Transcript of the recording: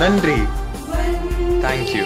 நன்றி தேங்க்யூ